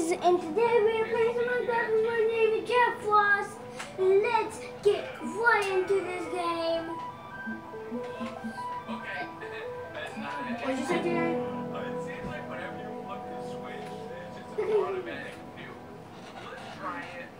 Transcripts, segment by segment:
And today we're playing some of with my name is Jack Frost. Let's get right into this game. Okay. What did you say, Darren? It seems like whenever you switch, it's just automatic. Let's try it.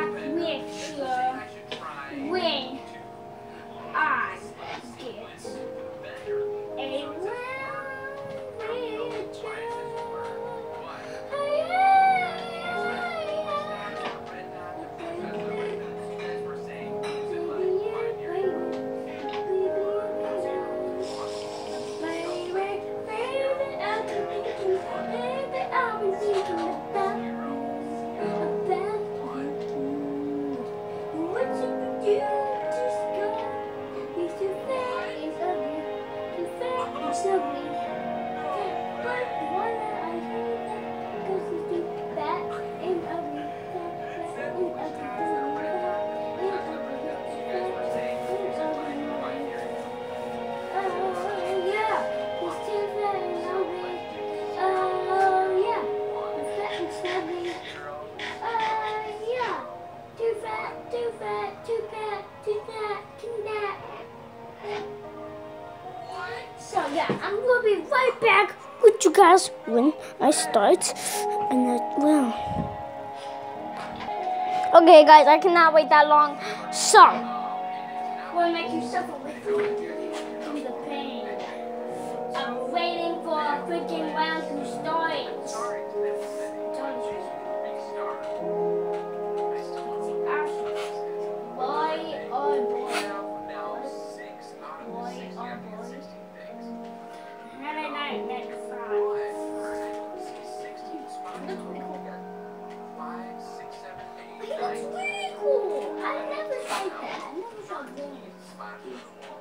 that's when I start and I will. Okay, guys, I cannot wait that long. So, I'm make you suffer with me. the pain. I'm waiting for a freaking round to start. 百度什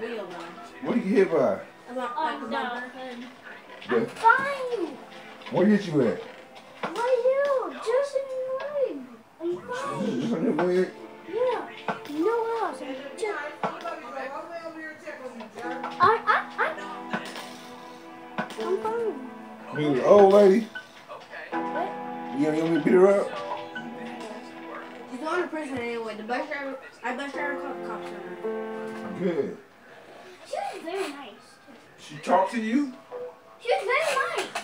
Though. What did you hit by? About, oh, no. I'm fine. Where hit you at? Right here, just in your leg. I'm fine. Just in your leg? Yeah, no else. Just... I, I, I... I'm fine. You old lady? Okay. What? You don't want me to beat her up? going to prison anyway. The bus driver, I bus driver called the cops on her. Good. She was very nice. She talked to you? She was very nice.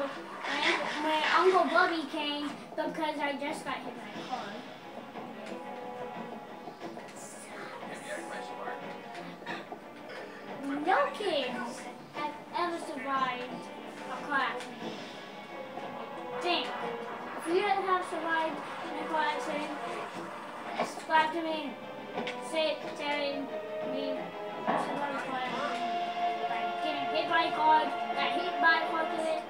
my uncle, my uncle Bubby came because I just got hit by a car. No kids have ever survived a car accident. Think, if you have survived a car accident, subscribe to me, say, telling me, a car accident. Getting hit by a car, got hit by a car accident.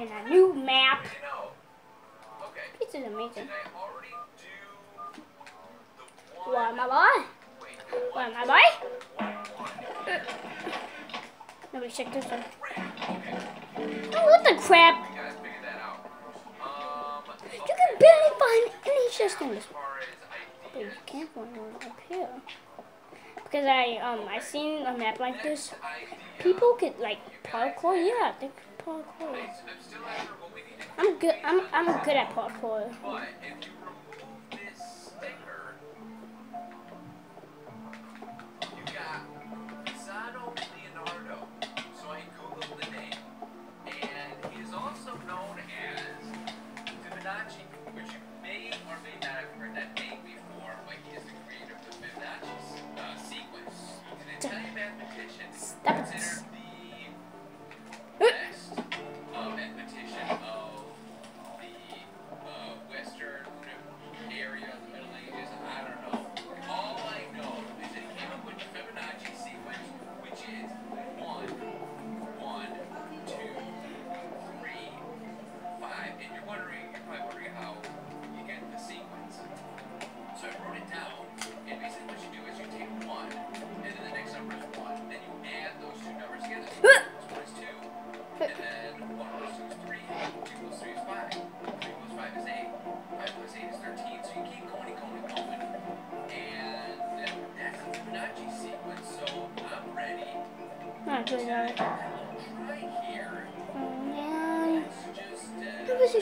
and a new map. This is amazing. What, my boy? What, my boy? Let me check this one. Oh, what the crap? You can barely find any systems. this But you can't find one up here. Because I, um, I seen a map like this. People could, like, parkour, yeah, parkour. I'm good. I'm I'm good at parkour.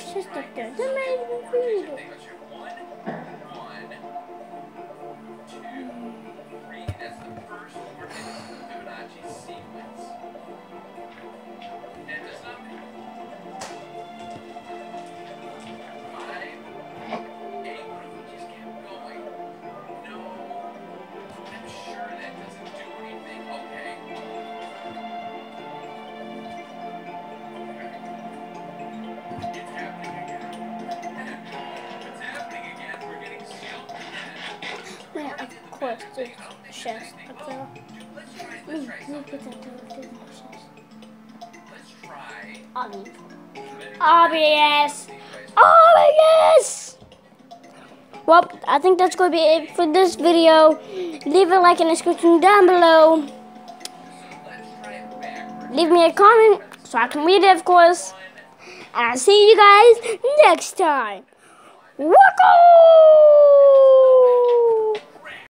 It was just up there. Course, chest up there. Obvious. Obvious. Obvious. Well, I think that's going to be it for this video. Leave a like and a description down below. Leave me a comment so I can read it, of course. And I'll see you guys next time. Wacko!